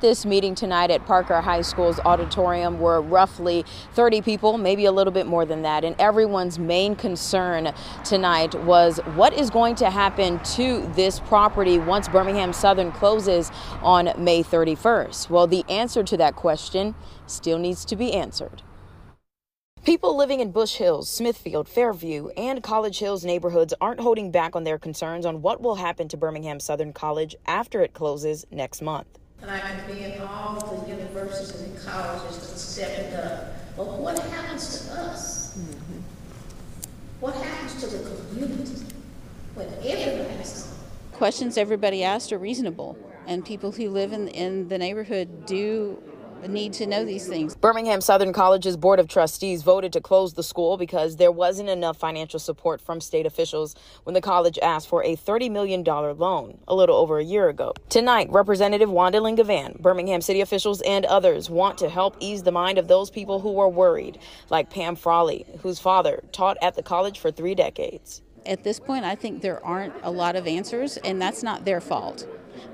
This meeting tonight at Parker High School's auditorium were roughly 30 people, maybe a little bit more than that. And everyone's main concern tonight was what is going to happen to this property once Birmingham Southern closes on May 31st. Well, the answer to that question still needs to be answered. People living in Bush Hills, Smithfield, Fairview, and College Hills neighborhoods aren't holding back on their concerns on what will happen to Birmingham Southern College after it closes next month. And I can be in all the universities and colleges to step it up. But what happens to us? Mm-hmm. What happens to the community when everybody's? Questions everybody asked are reasonable, and people who live in, in the neighborhood do need to know these things. Birmingham Southern College's Board of Trustees voted to close the school because there wasn't enough financial support from state officials when the college asked for a $30 million loan a little over a year ago. Tonight, Representative Juandalynn Givan, Birmingham city officials, and others want to help ease the mind of those people who are worried, like Pam Frawley, whose father taught at the college for three decades. At this point, I think there aren't a lot of answers, and that's not their fault.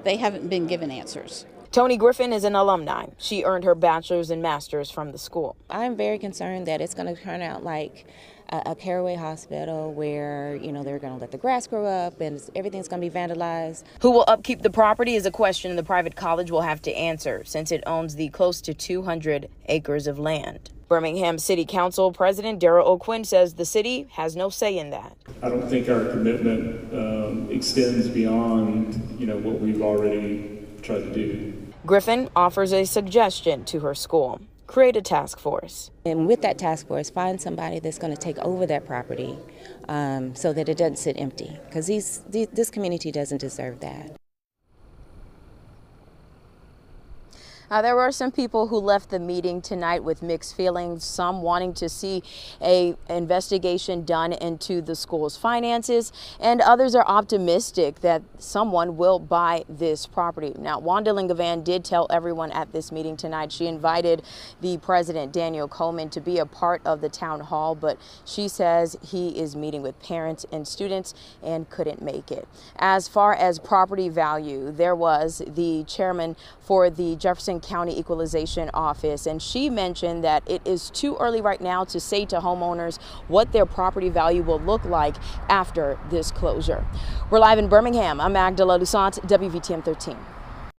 They haven't been given answers. Tony Griffin is an alumni. She earned her bachelor's and master's from the school. I'm very concerned that it's going to turn out like a, a Carraway hospital where, you know, they're going to let the grass grow up and everything's going to be vandalized. Who will upkeep the property is a question the private college will have to answer since it owns the close to 200 acres of land. Birmingham City Council President Darrell O'Quinn says the city has no say in that. I don't think our commitment um, extends beyond, you know, what we've already tried to do. Griffin offers a suggestion to her school create a task force. And with that task force, find somebody that's going to take over that property um, so that it doesn't sit empty, because this community doesn't deserve that. Uh, there were some people who left the meeting tonight with mixed feelings, some wanting to see a investigation done into the school's finances, and others are optimistic that someone will buy this property. Now, Juandalynn Givan did tell everyone at this meeting tonight she invited the president, Daniel Coleman, to be a part of the town hall, but she says he is meeting with parents and students and couldn't make it. As far as property value, there was the chairman for the Jefferson County Equalization Office, and she mentioned that it is too early right now to say to homeowners what their property value will look like after this closure. We're live in Birmingham. I'm Magdala Lusant, WVTM 13.